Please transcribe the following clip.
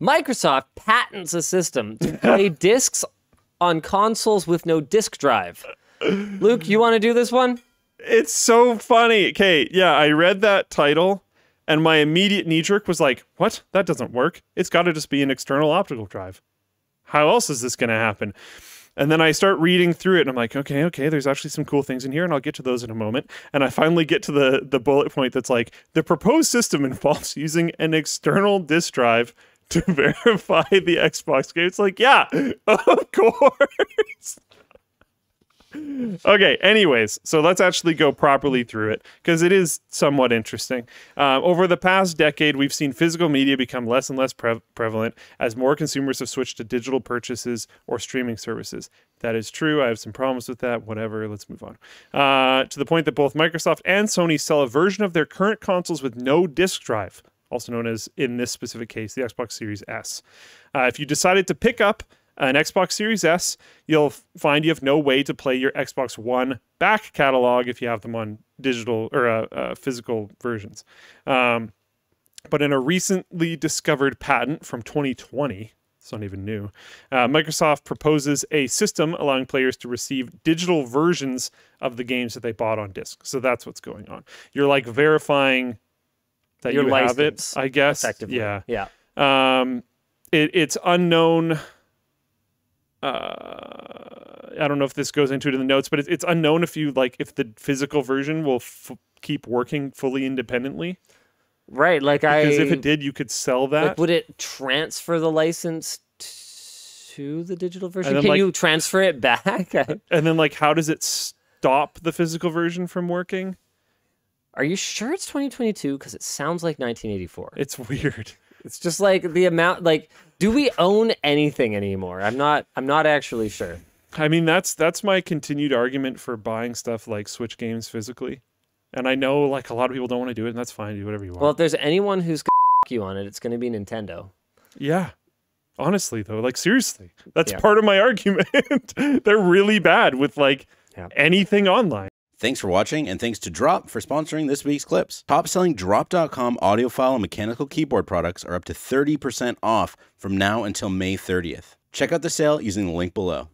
Microsoft patents a system to play discs on consoles with no disk drive. Luke, you want to do this one? It's so funny. Okay, yeah, I read that title and my immediate knee jerk was like, what? That doesn't work. It's got to just be an external optical drive. How else is this going to happen? And then I start reading through it and I'm like, okay, okay, there's actually some cool things in here and I'll get to those in a moment. And I finally get to the the bullet point that's like the proposed system involves using an external disk drive to verify the Xbox game. It's like, yeah, of course. okay, anyways, so let's actually go properly through it because it is somewhat interesting. Um, over the past decade, we've seen physical media become less and less pre- prevalent as more consumers have switched to digital purchases or streaming services. That is true. I have some problems with that. Whatever. Let's move on. Uh, to the point that both Microsoft and Sony sell a version of their current consoles with no disk drive, also known as, in this specific case, the Xbox Series S. Uh, if you decided to pick up an Xbox Series S, you'll find you have no way to play your Xbox One back catalog if you have them on digital or uh, uh, physical versions. Um, but in a recently discovered patent from 2020, it's not even new, uh, Microsoft proposes a system allowing players to receive digital versions of the games that they bought on disc. So that's what's going on. You're like verifying that Your you have it, license, I guess. Effectively. Yeah. Yeah. Um, it, it's unknown. Uh, I don't know if this goes into it in the notes, but it, it's unknown if you like if the physical version will f- keep working fully independently. Right. Like I. Because if it did, you could sell that. Like, would it transfer the license to the digital version? then, Can like- you transfer it back? and then, like, how does it stop the physical version from working? Are you sure it's 2022? Because it sounds like 1984. It's weird. It's just like the amount. Like, do we own anything anymore? I'm not. I'm not actually sure. I mean, that's that's my continued argument for buying stuff like Switch games physically. And I know like a lot of people don't want to do it, and that's fine. Do whatever you want. Well, if there's anyone who's gonna you on it, it's going to be Nintendo. Yeah. Honestly though, like seriously. That's Yeah. part of my argument. They're really bad with like Yeah. anything online. Thanks for watching, and thanks to Drop for sponsoring this week's clips. Top selling Drop.com audiophile and mechanical keyboard products are up to 30% off from now until May 30th. Check out the sale using the link below.